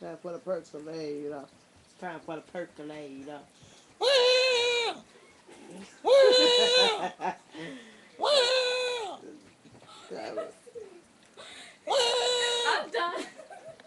Time for the percolate up. It's time for the percolate you Well, well, well.